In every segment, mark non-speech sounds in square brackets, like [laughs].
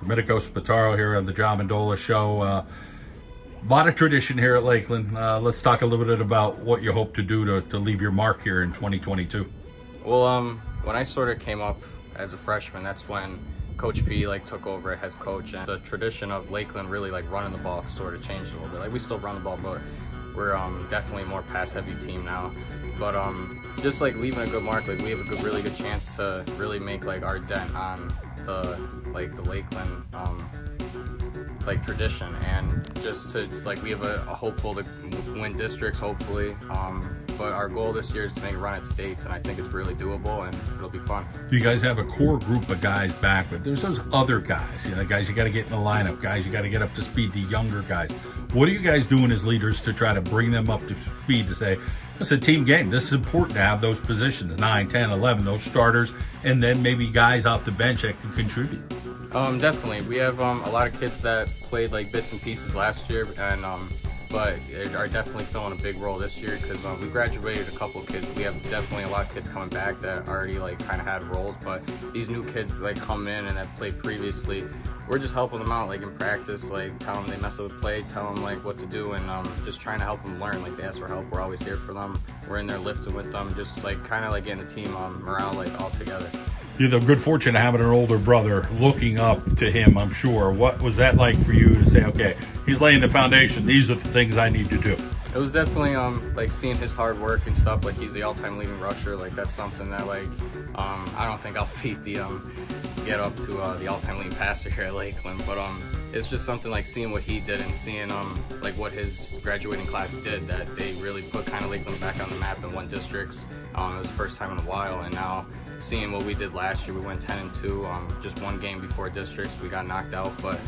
Domenico Spataro here on the John Mendola Show. Uh, a lot of tradition here at Lakeland. Uh, let's talk a little bit about what you hope to do to, to leave your mark here in 2022. Well, um, when I sort of came up as a freshman, that's when Coach P like took over as coach, and the tradition of Lakeland really like running the ball sort of changed a little bit. Like we still run the ball, but we're um, definitely more pass heavy team now. But um, just like leaving a good mark, like we have a good, really good chance to really make like our dent on the like the Lakeland um, like tradition, and just to like we have a, a hopeful to win districts, hopefully. Um, but our goal this year is to make a run at states, and I think it's really doable, and it'll be fun. You guys have a core group of guys back, but there's those other guys. You know, guys you got to get in the lineup, guys you got to get up to speed. The younger guys. What are you guys doing as leaders to try to bring them up to speed to say? It's a team game. This is important to have those positions 9, 10, 11, those starters, and then maybe guys off the bench that can contribute. Um, definitely. We have um, a lot of kids that played like bits and pieces last year, and um, but are definitely filling a big role this year because um, we graduated a couple kids. We have definitely a lot of kids coming back that already like kind of had roles, but these new kids like come in and have played previously. We're just helping them out like in practice, like tell them they mess up with play, tell them like what to do, and um, just trying to help them learn. Like they ask for help, we're always here for them. We're in there lifting with them, just like kind of like getting the team um, morale like all together the good fortune of having an older brother looking up to him, I'm sure. What was that like for you to say, okay, he's laying the foundation. These are the things I need to do? It was definitely um, like seeing his hard work and stuff. Like he's the all-time leading rusher. Like that's something that like um, I don't think I'll [laughs] feed the um, get up to uh, the all-time leading passer here at Lakeland. But um, it's just something like seeing what he did and seeing um, like what his graduating class did. That they really put kind of Lakeland back on the map and won districts. Um, it was the first time in a while, and now seeing what we did last year, we went 10 and 2. Um, just one game before districts, we got knocked out, but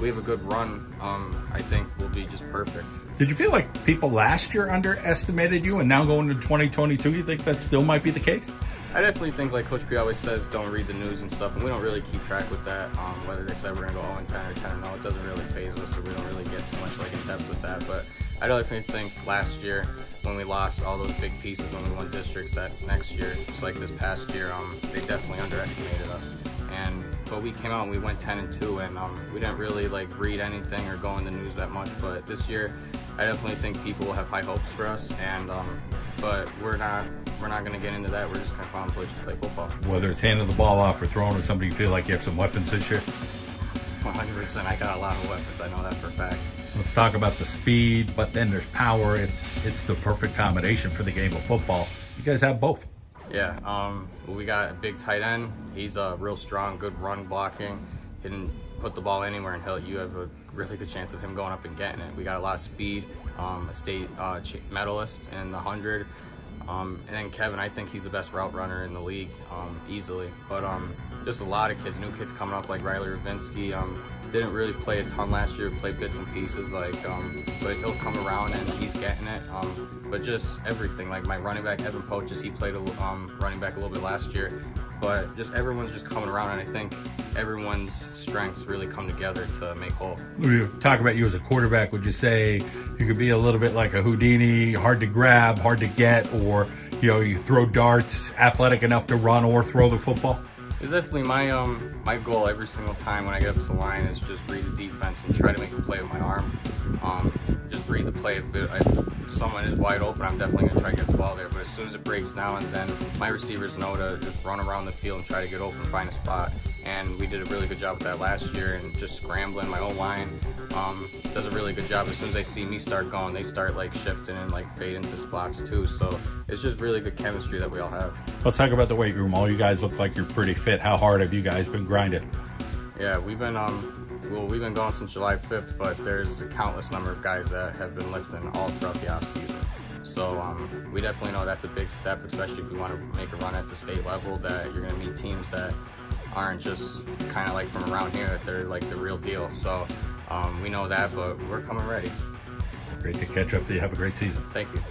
we have a good run. Um, I think will be just perfect. Did you feel like people last year underestimated you, and now going to 2022, you think that still might be the case? I definitely think, like Coach P always says, don't read the news and stuff, and we don't really keep track with that. Um, whether they said we're gonna go all 0 10 or 10 0, it doesn't really phase us, so we don't really get too much like in depth with that. But I definitely think last year when we lost all those big pieces when we won districts that next year, just like this past year, um, they definitely underestimated us. And but we came out and we went 10 and 2, and um, we didn't really like read anything or go in the news that much. But this year, I definitely think people will have high hopes for us, and um, but we're not we're not going to get into that. We're just going to find a place to play football. Whether it's handing the ball off or throwing to somebody, you feel like you have some weapons this year. 100%. I got a lot of weapons. I know that for a fact. Let's talk about the speed, but then there's power. It's it's the perfect combination for the game of football. You guys have both. Yeah, um, we got a big tight end. He's a uh, real strong, good run blocking. Can put the ball anywhere, and he'll, you have a really good chance of him going up and getting it. We got a lot of speed. Um, a state uh, medalist in the hundred. Um, and then Kevin, I think he's the best route runner in the league, um, easily. But um, just a lot of kids, new kids coming up like Riley Ravinsky. Um, didn't really play a ton last year, played bits and pieces, like, um, but he'll come around and he's getting it. But just everything, like my running back Evan Poaches, he played a, running back a little bit last year. But just everyone's just coming around, and I think everyone's strengths really come together to make whole. When you talk about you as a quarterback, would you say you could be a little bit like a Houdini, hard to grab, hard to get, or you know you throw darts, athletic enough to run or throw the football? It's definitely my um my goal every single time when I get up to the line is just read the defense and try to make a play with my arm. Um, just read the play. If, it, if someone is wide open, I'm definitely gonna try to get the ball there. But as soon as it breaks now and then, my receivers know to just run around the field and try to get open, find a spot. And we did a really good job with that last year and just scrambling my whole line um, does a really good job. As soon as they see me start going, they start like shifting and like fade into spots too. So it's just really good chemistry that we all have. Let's talk about the weight room. All you guys look like you're pretty fit. How hard have you guys been grinding? Yeah, we've been um, well, we've been going since July 5th, but there's a countless number of guys that have been lifting all throughout the off season. So um, we definitely know that's a big step, especially if we want to make a run at the state level. That you're going to meet teams that aren't just kind of like from around here; that they're like the real deal. So um, we know that, but we're coming ready. Great to catch up. You have a great season. Thank you.